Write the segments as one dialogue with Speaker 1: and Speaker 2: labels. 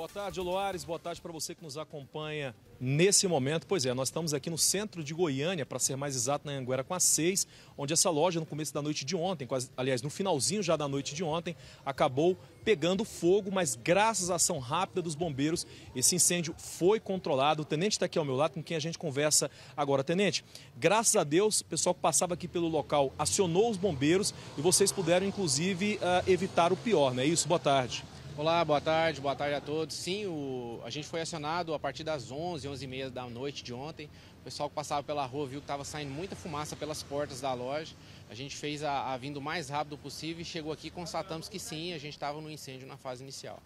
Speaker 1: Boa tarde, Loares. Boa tarde para você que nos acompanha nesse momento. Pois é, nós estamos aqui no centro de Goiânia, para ser mais exato, na Anguera com a 6, onde essa loja, no começo da noite de ontem, quase, aliás, no finalzinho já da noite de ontem, acabou pegando fogo, mas graças à ação rápida dos bombeiros, esse incêndio foi controlado. O tenente está aqui ao meu lado, com quem a gente conversa agora. Tenente, graças a Deus, o pessoal que passava aqui pelo local acionou os bombeiros e vocês puderam, inclusive, uh, evitar o pior, não é isso? Boa tarde.
Speaker 2: Olá, boa tarde, boa tarde a todos. Sim, o, a gente foi acionado a partir das 11, 11 e meia da noite de ontem. O pessoal que passava pela rua viu que estava saindo muita fumaça pelas portas da loja. A gente fez a, a vindo o mais rápido possível e chegou aqui e constatamos que sim, a gente estava no incêndio na fase inicial.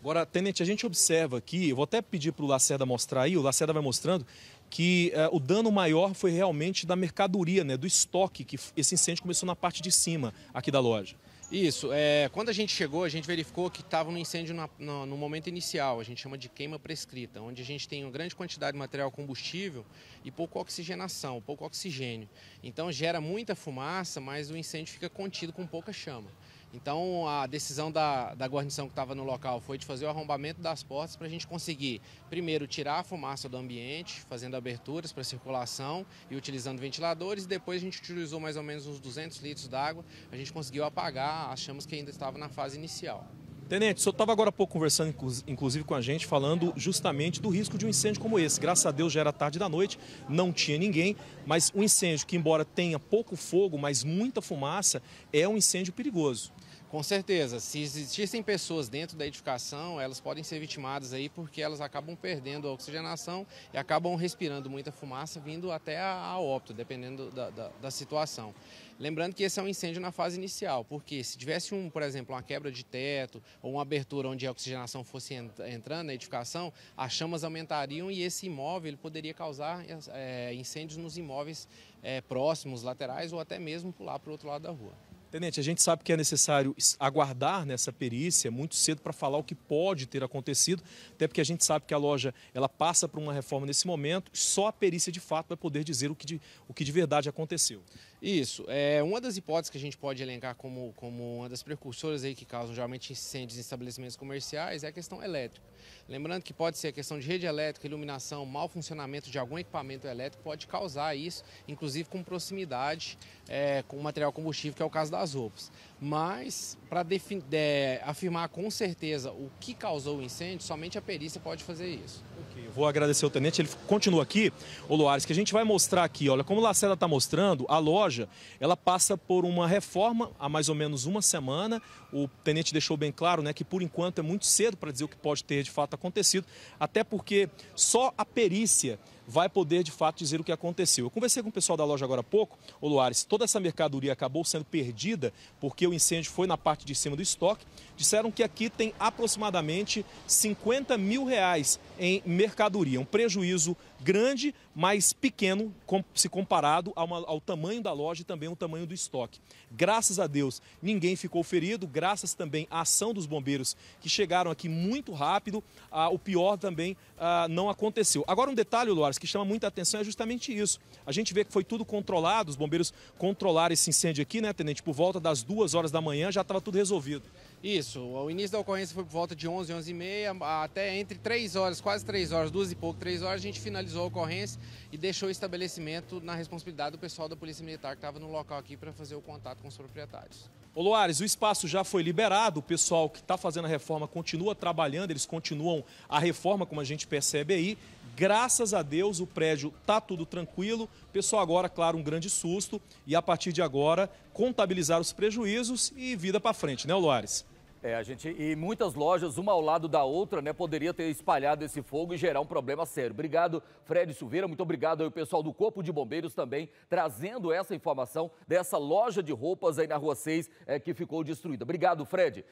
Speaker 1: Agora, Tenente, a gente observa aqui, eu vou até pedir para o Lacerda mostrar aí, o Lacerda vai mostrando, que uh, o dano maior foi realmente da mercadoria, né, do estoque, que esse incêndio começou na parte de cima aqui da loja.
Speaker 2: Isso, é, quando a gente chegou, a gente verificou que estava no incêndio na, no, no, momento inicial, a gente chama de queima prescrita, onde a gente tem uma grande quantidade de material combustível e pouca oxigenação, pouco oxigênio. Então gera muita fumaça, mas o incêndio fica contido com pouca chama. Então a decisão da, da guarnição que estava no local foi de fazer o arrombamento das portas para a gente conseguir, primeiro, tirar a fumaça do ambiente, fazendo aberturas para circulação e utilizando ventiladores. Depois a gente utilizou mais ou menos uns 200 litros d'água. A gente conseguiu apagar as chamas que ainda estavam na fase inicial.
Speaker 1: Tenente, o senhor estava agora há pouco conversando, inclusive com a gente, falando justamente do risco de um incêndio como esse. Graças a Deus já era tarde da noite, não tinha ninguém, mas um incêndio que, embora tenha pouco fogo, mas muita fumaça, é um incêndio perigoso.
Speaker 2: Com certeza, se existissem pessoas dentro da edificação, elas podem ser vitimadas aí porque elas acabam perdendo a oxigenação e acabam respirando muita fumaça, vindo até a, óbito, dependendo da, da, da, situação. Lembrando que esse é um incêndio na fase inicial, porque se tivesse, um, por exemplo, uma quebra de teto ou uma abertura onde a oxigenação fosse entrando na edificação, as chamas aumentariam e esse imóvel ele poderia causar é, incêndios nos imóveis é, próximos, laterais ou até mesmo pular para o outro lado da rua.
Speaker 1: Tenente, a gente sabe que é necessário aguardar nessa perícia muito cedo para falar o que pode ter acontecido, até porque a gente sabe que a loja ela passa por uma reforma nesse momento, só a perícia de fato vai poder dizer o que de, o que de verdade aconteceu.
Speaker 2: Isso, é uma das hipóteses que a gente pode elencar como, como uma das precursoras aí que causam geralmente incêndios em estabelecimentos comerciais é a questão elétrica. Lembrando que pode ser a questão de rede elétrica, iluminação, mau funcionamento de algum equipamento elétrico pode causar isso, inclusive com proximidade é, com material combustível, que é o caso das roupas. Mas, para é, afirmar com certeza o que causou o incêndio, somente a perícia pode fazer isso.
Speaker 1: Okay, vou agradecer ao tenente, ele continua aqui, o Loares, que a gente vai mostrar aqui, olha, como o Lacerda está mostrando, a loja, ela passa por uma reforma há mais ou menos uma semana, o tenente deixou bem claro, né, que por enquanto é muito cedo para dizer o que pode ter de fato acontecido, até porque só a perícia vai poder de fato dizer o que aconteceu. Eu conversei com o pessoal da loja agora há pouco, o Luares, toda essa mercadoria acabou sendo perdida porque o incêndio foi na parte de cima do estoque. Disseram que aqui tem aproximadamente 50 mil reais em mercadoria, um prejuízo grande, mas pequeno se comparado ao, tamanho da loja e também ao tamanho do estoque. Graças a Deus, ninguém ficou ferido, graças também à ação dos bombeiros que chegaram aqui muito rápido, ah, o pior também ah, não aconteceu. Agora um detalhe, Luares, que chama muita atenção é justamente isso. A gente vê que foi tudo controlado, os bombeiros controlaram esse incêndio aqui, né, Tenente? Por volta das duas horas da manhã já estava tudo resolvido.
Speaker 2: Isso, o início da ocorrência foi por volta de 11, 11 e meia, até entre 3 horas, quase 3 horas, duas e pouco, 3 horas, a gente finalizou a ocorrência e deixou o estabelecimento na responsabilidade do pessoal da Polícia Militar que estava no local aqui para fazer o contato com os proprietários.
Speaker 1: Ô Loares, o espaço já foi liberado, o pessoal que está fazendo a reforma continua trabalhando, eles continuam a reforma, como a gente percebe aí. Graças a Deus o prédio está tudo tranquilo. Pessoal agora, claro, um grande susto e a partir de agora contabilizar os prejuízos e vida para frente, né, Loares?
Speaker 3: É, a gente e muitas lojas, uma ao lado da outra, né, poderia ter espalhado esse fogo e gerar um problema sério. Obrigado, Fred Silveira, muito obrigado ao pessoal do Corpo de Bombeiros também, trazendo essa informação dessa loja de roupas aí na Rua 6 é, que ficou destruída. Obrigado, Fred.